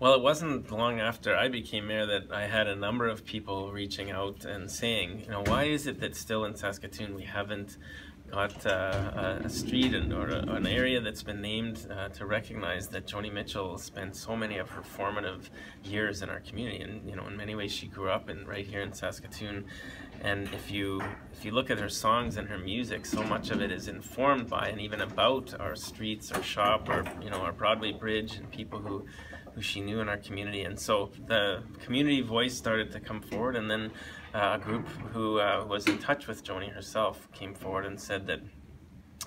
Well, it wasn't long after I became mayor that I had a number of people reaching out and saying, you know, why is it that still in Saskatoon we haven't got uh, a street and, or a, an area that's been named uh, to recognize that Joni Mitchell spent so many of her formative years in our community? And you know in many ways she grew up in right here in Saskatoon. And if you if you look at her songs and her music so much of it is informed by and even about our streets our shop or you know our Broadway bridge and people who who she knew in our community. And so the community voice started to come forward, and then uh, a group who uh, was in touch with Joni herself came forward and said that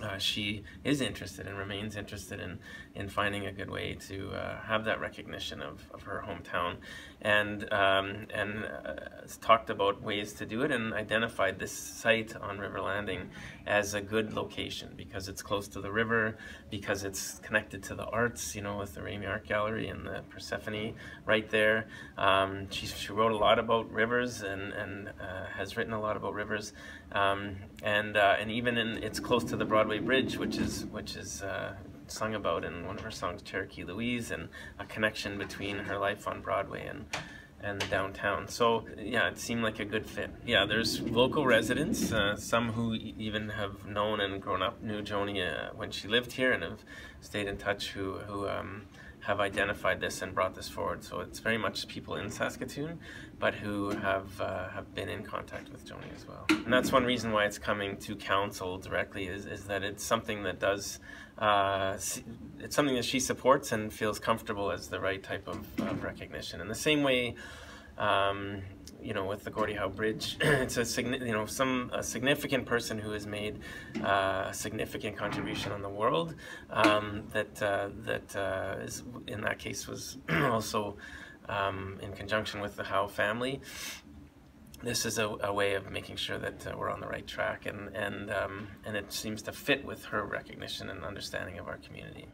uh, she is interested and remains interested in, in finding a good way to uh, have that recognition of, of her hometown and, um, and uh, talked about ways to do it and identified this site on River Landing as a good location because it's close to the river, because it's connected to the arts, you know, with the Remai Art Gallery and the Persephone right there. Um, she, she wrote a lot about rivers and, and uh, has written a lot about rivers um, and, uh, and even in, it's close to the Broadway Broadway Bridge, which is which is uh, sung about in one of her songs, Cherokee Louise, and a connection between her life on Broadway and and the downtown. So yeah, it seemed like a good fit. Yeah, there's local residents, uh, some who even have known and grown up knew Joni uh, when she lived here and have stayed in touch who who um, have identified this and brought this forward. So it's very much people in Saskatoon, but who have uh, have been in contact with Joni as well. And that's one reason why it's coming to council directly is, is that it's something that does, uh, it's something that she supports and feels comfortable as the right type of, of recognition. In the same way, um, you know, with the Gordie Howe Bridge, it's a you know some a significant person who has made uh, a significant contribution on the world. Um, that uh, that uh, is in that case was also um, in conjunction with the Howe family. This is a, a way of making sure that uh, we're on the right track, and and um, and it seems to fit with her recognition and understanding of our community.